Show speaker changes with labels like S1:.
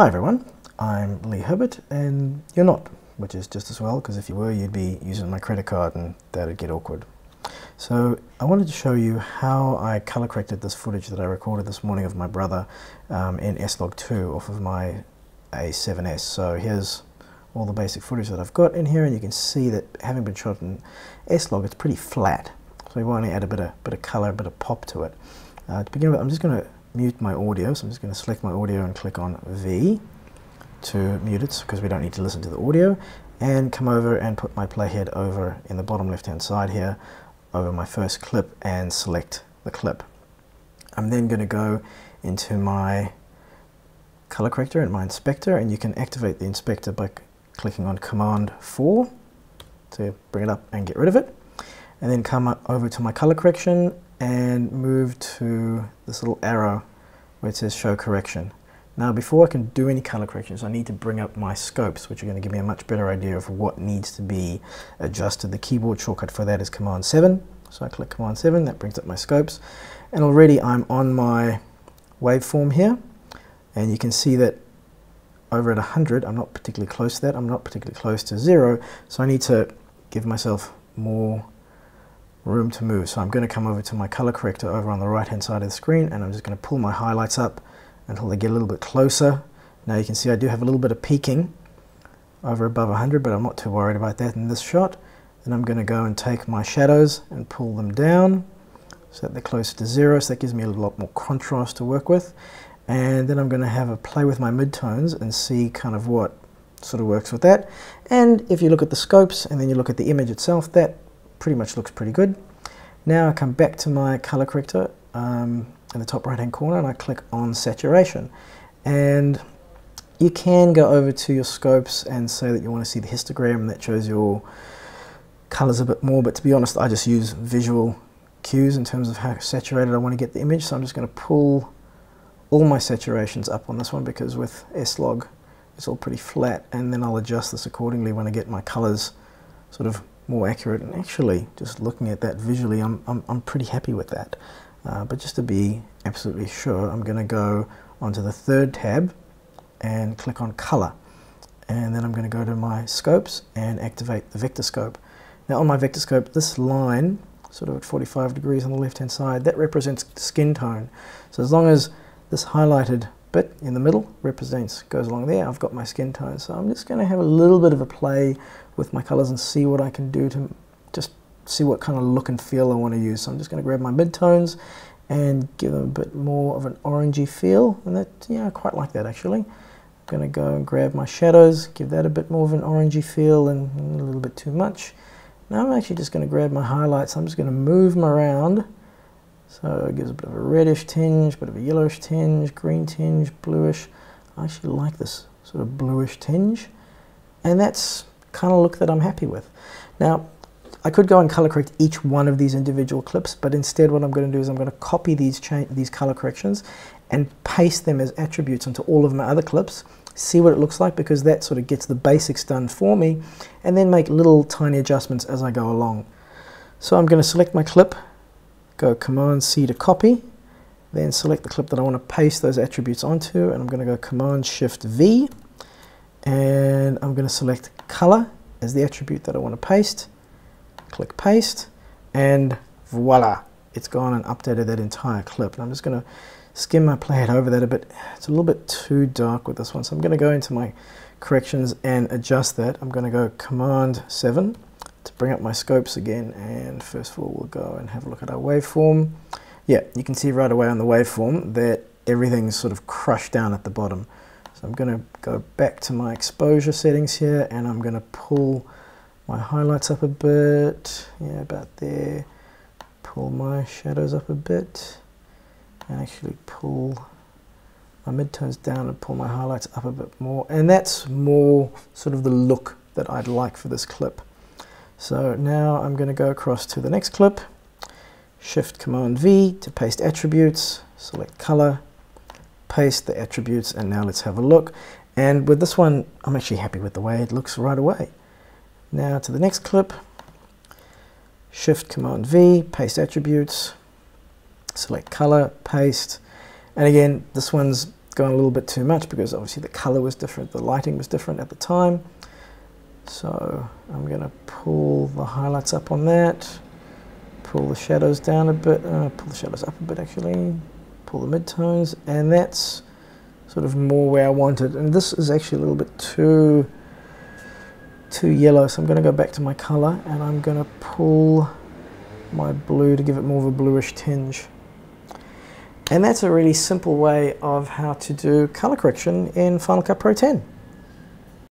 S1: Hi everyone, I'm Lee Herbet and you're not, which is just as well because if you were you'd be using my credit card and that'd get awkward. So I wanted to show you how I color corrected this footage that I recorded this morning of my brother um, in S-Log 2 off of my A7S. So here's all the basic footage that I've got in here and you can see that having been shot in S-Log it's pretty flat. So we want to add a bit of, bit of color, a bit of pop to it. Uh, to begin with I'm just going to mute my audio. So I'm just going to select my audio and click on V to mute it because we don't need to listen to the audio and come over and put my playhead over in the bottom left hand side here over my first clip and select the clip. I'm then going to go into my color corrector and my inspector and you can activate the inspector by clicking on command 4 to bring it up and get rid of it and then come over to my color correction and move to this little arrow where it says show correction. Now before I can do any color corrections I need to bring up my scopes which are going to give me a much better idea of what needs to be adjusted. The keyboard shortcut for that is command 7 so I click command 7 that brings up my scopes. And already I'm on my waveform here. And you can see that over at 100 I'm not particularly close to that. I'm not particularly close to 0 so I need to give myself more room to move. So I'm going to come over to my color corrector over on the right hand side of the screen and I'm just going to pull my highlights up until they get a little bit closer. Now you can see I do have a little bit of peaking over above 100 but I'm not too worried about that in this shot. Then I'm going to go and take my shadows and pull them down so that they're closer to zero so that gives me a lot more contrast to work with. And then I'm going to have a play with my midtones and see kind of what sort of works with that. And if you look at the scopes and then you look at the image itself, that pretty much looks pretty good. Now I come back to my color corrector um, in the top right hand corner and I click on saturation. And you can go over to your scopes and say that you want to see the histogram that shows your colors a bit more, but to be honest, I just use visual cues in terms of how saturated I want to get the image. So I'm just going to pull all my saturations up on this one because with S-Log it's all pretty flat and then I'll adjust this accordingly when I get my colors sort of more accurate. And actually, just looking at that visually, I'm, I'm, I'm pretty happy with that. Uh, but just to be absolutely sure, I'm going to go onto the third tab and click on color. And then I'm going to go to my scopes and activate the vector scope. Now on my vector scope, this line, sort of at 45 degrees on the left hand side, that represents skin tone. So as long as this highlighted bit in the middle represents, goes along there, I've got my skin tone. So I'm just going to have a little bit of a play with my colors and see what I can do to just see what kind of look and feel I want to use. So I'm just going to grab my midtones and give them a bit more of an orangey feel. And that, yeah, I quite like that actually. I'm going to go and grab my shadows, give that a bit more of an orangey feel and a little bit too much. Now I'm actually just going to grab my highlights. I'm just going to move them around. So it gives a bit of a reddish tinge, bit of a yellowish tinge, green tinge, bluish. I actually like this sort of bluish tinge. And that's kind of look that I'm happy with. Now, I could go and color correct each one of these individual clips, but instead what I'm going to do is I'm going to copy these, these color corrections and paste them as attributes into all of my other clips, see what it looks like because that sort of gets the basics done for me, and then make little tiny adjustments as I go along. So I'm going to select my clip, go Command C to copy, then select the clip that I want to paste those attributes onto, and I'm going to go Command Shift V, and I'm going to select color as the attribute that I want to paste. Click paste and voila, it's gone and updated that entire clip. And I'm just going to skim my playhead over that a bit. It's a little bit too dark with this one, so I'm going to go into my corrections and adjust that. I'm going to go Command 7 to bring up my scopes again and first of all we'll go and have a look at our waveform. Yeah, you can see right away on the waveform that everything's sort of crushed down at the bottom. So I'm going to go back to my exposure settings here and I'm going to pull my highlights up a bit, yeah about there, pull my shadows up a bit and actually pull my midtones down and pull my highlights up a bit more and that's more sort of the look that I'd like for this clip. So now I'm going to go across to the next clip, Shift Command V to paste attributes, select color, paste the attributes, and now let's have a look. And with this one, I'm actually happy with the way it looks right away. Now to the next clip, Shift Command V, paste attributes, select color, paste, and again, this one's gone a little bit too much because obviously the color was different, the lighting was different at the time. So I'm going to pull the highlights up on that, pull the shadows down a bit, uh, pull the shadows up a bit actually, pull the midtones, and that's sort of more where I want it. And this is actually a little bit too too yellow, so I'm going to go back to my color and I'm going to pull my blue to give it more of a bluish tinge. And that's a really simple way of how to do color correction in Final Cut Pro 10.